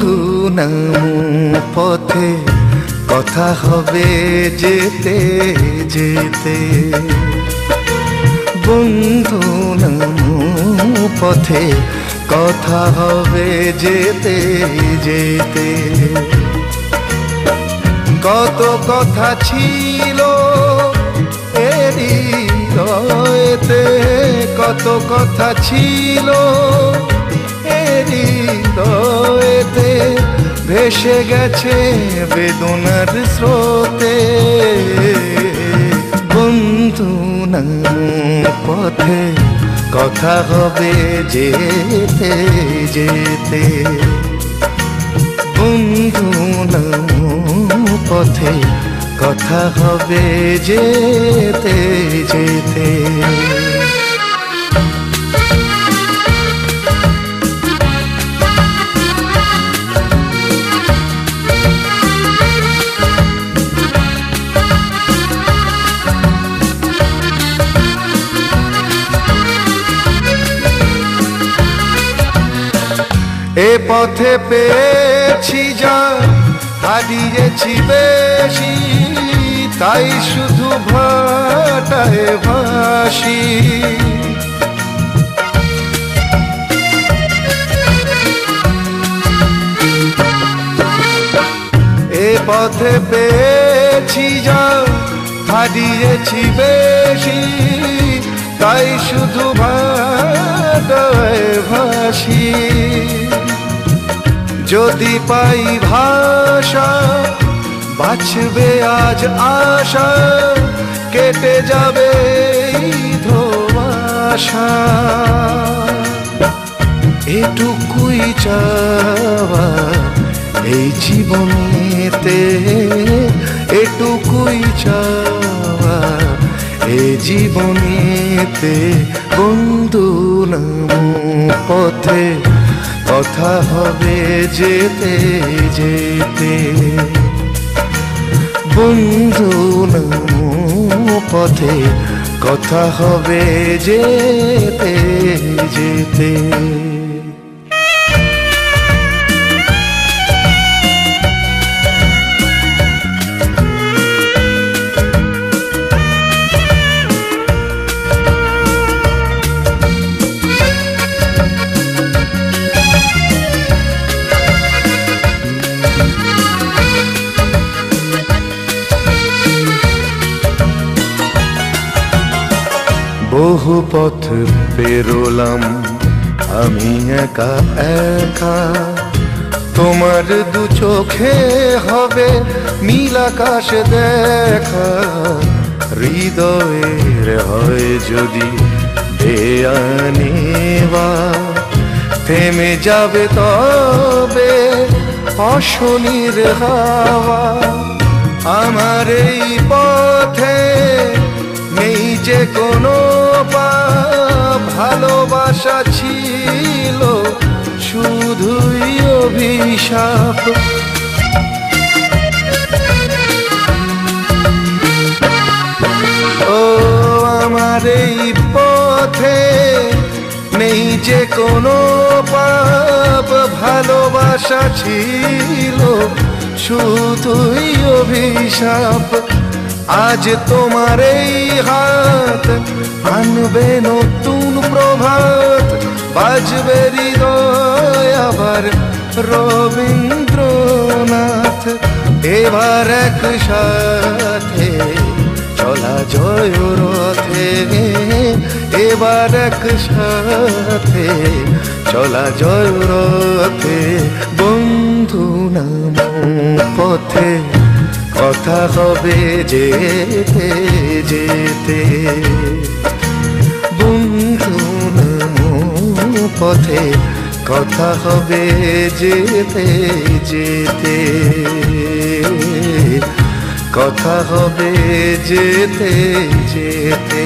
বন্ধু নাম পথে, কথা হবে যেতে যেতে। বন্ধু নাম পথে, কথা হবে যেতে যেতে। কত কথা ছিল এরি রয়েতে, কত কথা ছিল রয়েতে ভেসে গেছে বেদনার স্রোতে। বন্ধু নাম পথে, কথা হবে যেতে যেতে। বন্ধু নাম পথে, কথা হবে যেতে যেতে। এ পথে পেয়েছি যা, হারিয়েছি বেশি, তাই শুধু ভাটায় ভাসি। এ পথে পেয়েছি যা, হারিয়েছি বেশি, তাই শুধু ভাটায় ভাসি। যদি পাই ভাষা, বাঁচবে আজ আশা, কেটে যাবে ধোয়াশা। এটুকুই চাওয়া এই জীবনেতে, এটুকুই চাওয়া এই জীবনেতে বন্ধু নাম পথে। কথা হবে যেতে যেতে। বন্ধু পথে কথা হবে যেতে যেতে। বহু পথ পেরোলাম, আমি একা একা। তোমার দু চোখে হবে নীল আকাশ দেখা। হৃদয়ের হয় যদি দেয়ানেবা থেমে যাবে তবে অশনির হাওয়া। আমার এই পথে নেই যে কোনো ভালোবাসা ছিল শুধুই অভিশাপ। ও আমার এই পথে নেই যে কোনো পাপ, ভালোবাসা ছিল শুধুই অভিশাপ। আজ তোমার এই হাত, আনবে নতুন প্রভাত, বাজবে হৃদয় আবার রবীন্দ্রনাথ। এবার এক সাথে চলা জয় রথে, এবার এক সাথে চলা জয় রথে, বন্ধু নাম পথে। কথা হবে যেতে যেতে। বন্ধু নাম পথে, কথা হবে যেতে যেতে। কথা হবে যেতে যেতে।